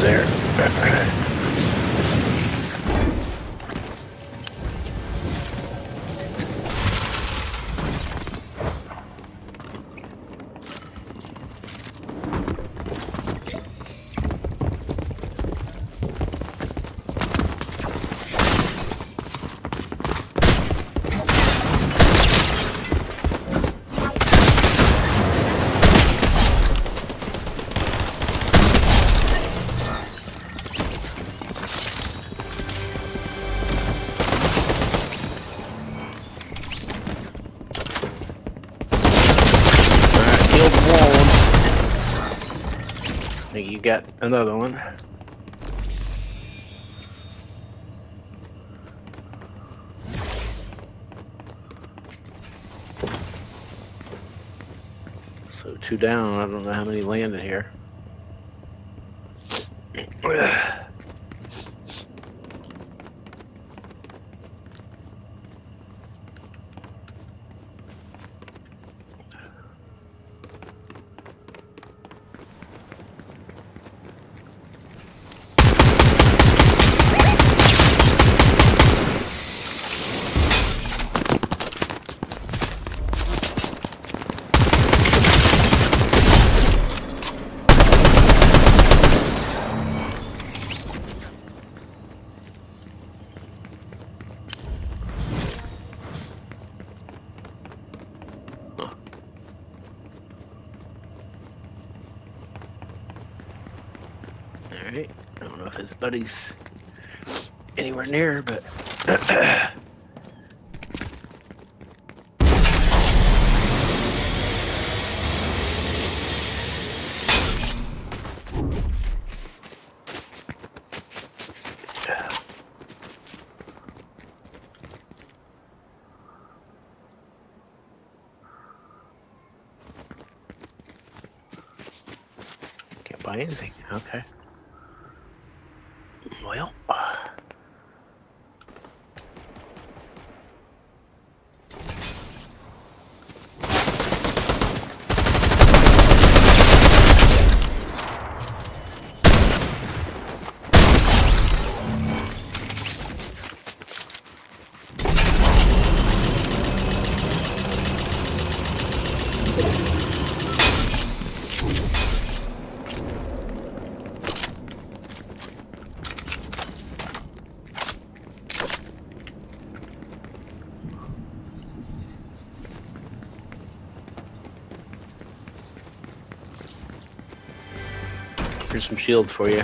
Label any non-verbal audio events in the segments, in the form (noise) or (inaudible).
There. I think you got another one. So two down. I don't know how many landed here. (clears throat) Alright. I don't know if his buddy's anywhere near, but. Can't buy anything. Okay. Well. Here's some shields for you.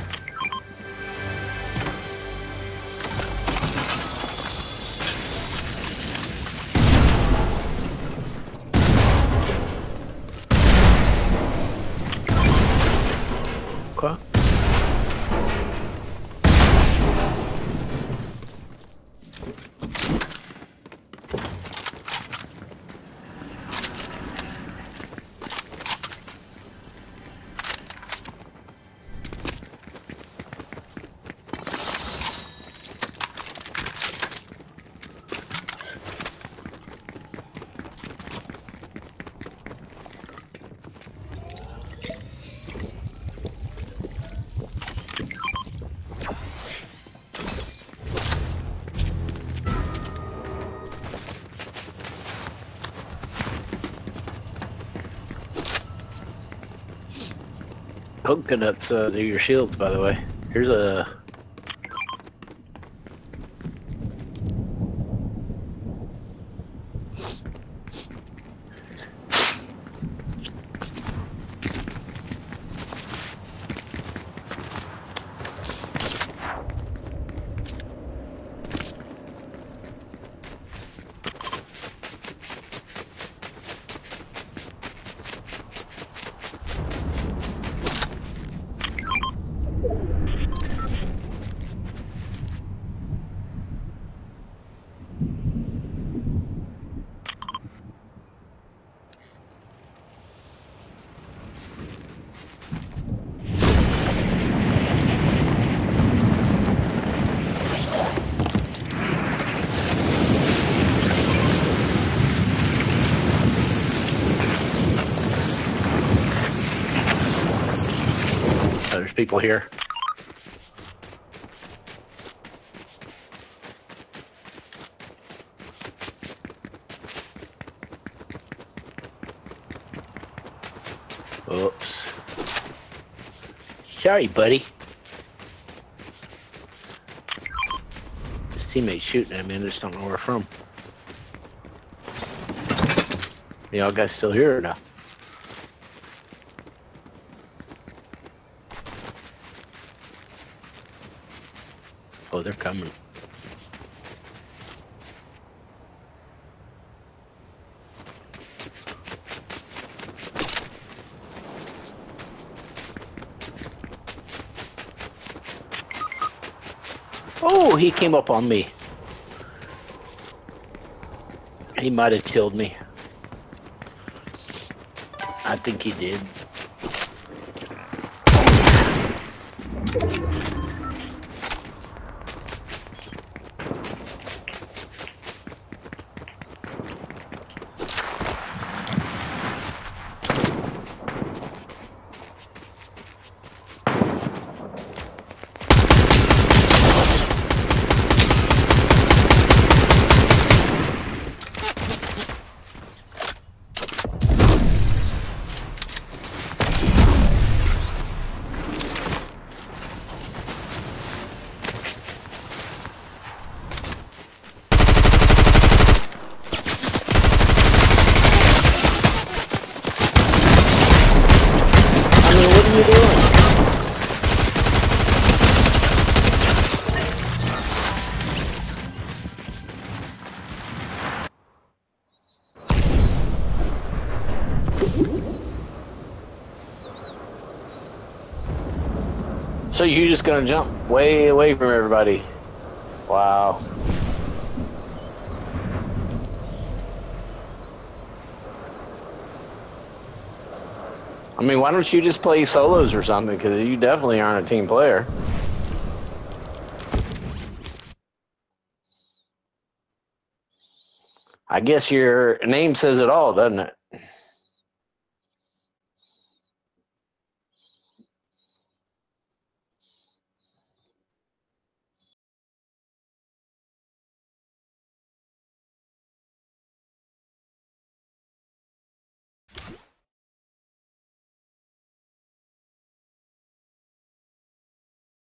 Coconuts uh, do your shields, by the way. Here's a. people here. Oops. Sorry, buddy. His teammate's shooting at me, I just don't know where from. Y'all guys still here or not? Oh, they're coming. Oh, he came up on me. He might have killed me. I think he did. So you're just gonna jump way away from everybody? Wow. I mean, why don't you just play solos or something? Because you definitely aren't a team player. I guess your name says it all, doesn't it?